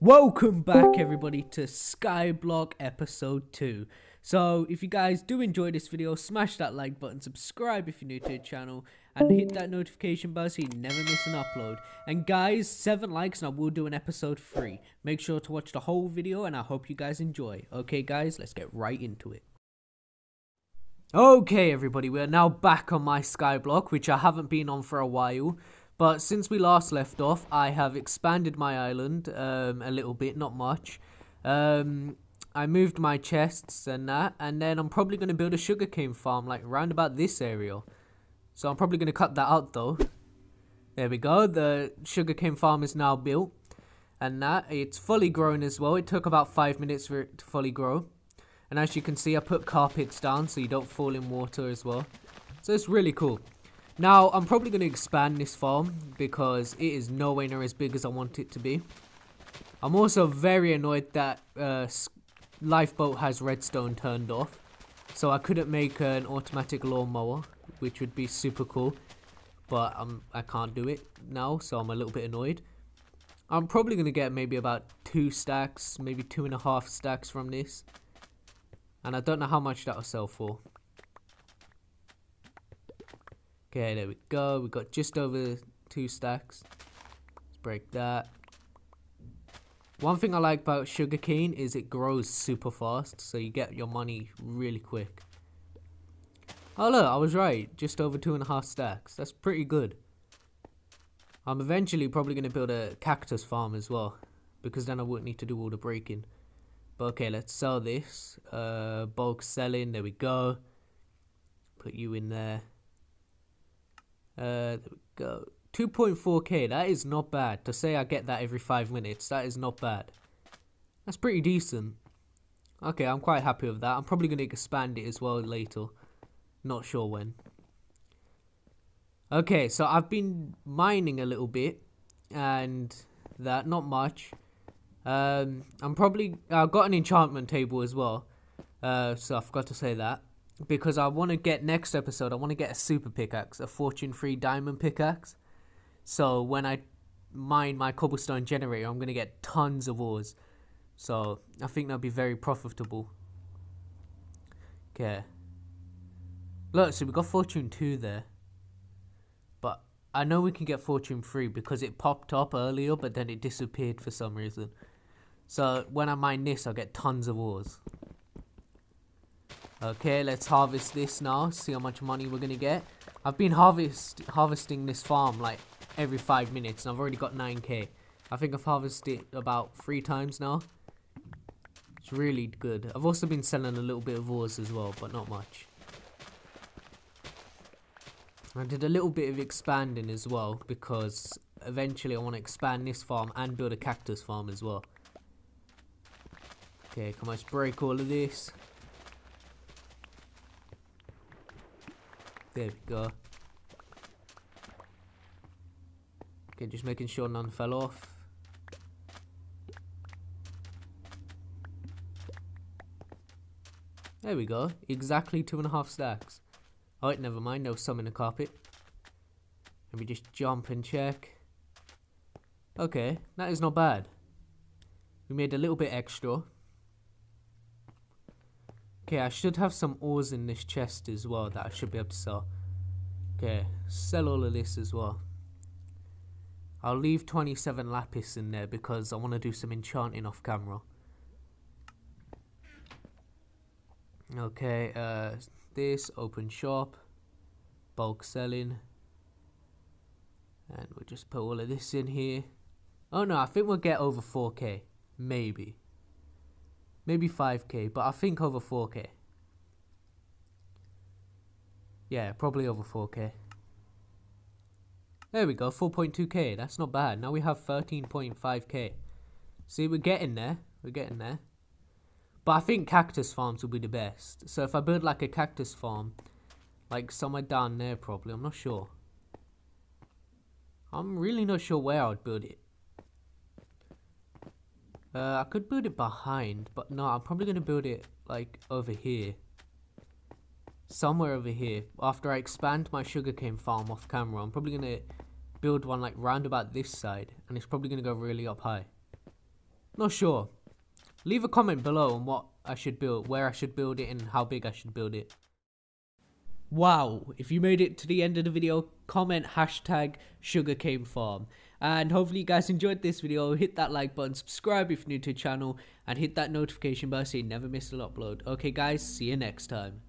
Welcome back, everybody, to Skyblock episode 2. So, if you guys do enjoy this video, smash that like button, subscribe if you're new to the channel, and hit that notification bell so you never miss an upload. And guys, 7 likes and I will do an episode 3. Make sure to watch the whole video, and I hope you guys enjoy. Okay, guys, let's get right into it. Okay, everybody, we are now back on my Skyblock, which I haven't been on for a while. But since we last left off, I have expanded my island um, a little bit, not much. Um, I moved my chests and that, and then I'm probably going to build a sugarcane farm, like round about this area. So I'm probably going to cut that out though. There we go, the sugarcane farm is now built. And that, it's fully grown as well. It took about five minutes for it to fully grow. And as you can see, I put carpets down so you don't fall in water as well. So it's really cool. Now, I'm probably going to expand this farm because it is nowhere near as big as I want it to be. I'm also very annoyed that uh, Lifeboat has redstone turned off. So I couldn't make an automatic lawnmower, which would be super cool. But I'm, I can't do it now, so I'm a little bit annoyed. I'm probably going to get maybe about two stacks, maybe two and a half stacks from this. And I don't know how much that'll sell for. Okay, there we go. We got just over two stacks. Let's break that. One thing I like about sugarcane is it grows super fast, so you get your money really quick. Oh look, I was right. Just over two and a half stacks. That's pretty good. I'm eventually probably going to build a cactus farm as well, because then I wouldn't need to do all the breaking. But okay, let's sell this. Uh, bulk selling, there we go. Put you in there. Uh, there we go. 2.4k, that is not bad. To say I get that every 5 minutes, that is not bad. That's pretty decent. Okay, I'm quite happy with that. I'm probably going to expand it as well later. Not sure when. Okay, so I've been mining a little bit. And that, not much. Um, I'm probably... I've got an enchantment table as well. Uh, so I forgot to say that because I want to get next episode. I want to get a super pickaxe, a fortune free diamond pickaxe. So when I mine my cobblestone generator, I'm gonna get tons of ores. So I think that'll be very profitable. Okay. Look, so we got fortune two there. But I know we can get fortune three because it popped up earlier, but then it disappeared for some reason. So when I mine this, I'll get tons of ores. Okay, let's harvest this now. See how much money we're gonna get. I've been harvest harvesting this farm like every five minutes, and I've already got 9k. I think I've harvested about three times now. It's really good. I've also been selling a little bit of ores as well, but not much. I did a little bit of expanding as well because eventually I want to expand this farm and build a cactus farm as well. Okay, come on, let's break all of this. There we go. Okay, just making sure none fell off. There we go. Exactly two and a half stacks. Oh, wait, never mind. Was some in the carpet. Let me just jump and check. Okay, that is not bad. We made a little bit extra. Okay, I should have some ores in this chest as well that I should be able to sell. Okay, sell all of this as well. I'll leave 27 lapis in there because I want to do some enchanting off camera. Okay, uh, this, open shop, bulk selling. And we'll just put all of this in here. Oh no, I think we'll get over 4k. Maybe. Maybe 5k, but I think over 4k. Yeah, probably over 4k. There we go, 4.2k. That's not bad. Now we have 13.5k. See, we're getting there. We're getting there. But I think cactus farms will be the best. So if I build like a cactus farm, like somewhere down there probably, I'm not sure. I'm really not sure where I would build it. Uh, I could build it behind, but no, I'm probably going to build it, like, over here. Somewhere over here. After I expand my sugarcane farm off camera, I'm probably going to build one, like, round about this side. And it's probably going to go really up high. Not sure. Leave a comment below on what I should build, where I should build it, and how big I should build it. Wow, if you made it to the end of the video, comment hashtag sugarcane farm. And hopefully you guys enjoyed this video. Hit that like button, subscribe if you're new to the channel, and hit that notification bell so you never miss an upload. Okay guys, see you next time.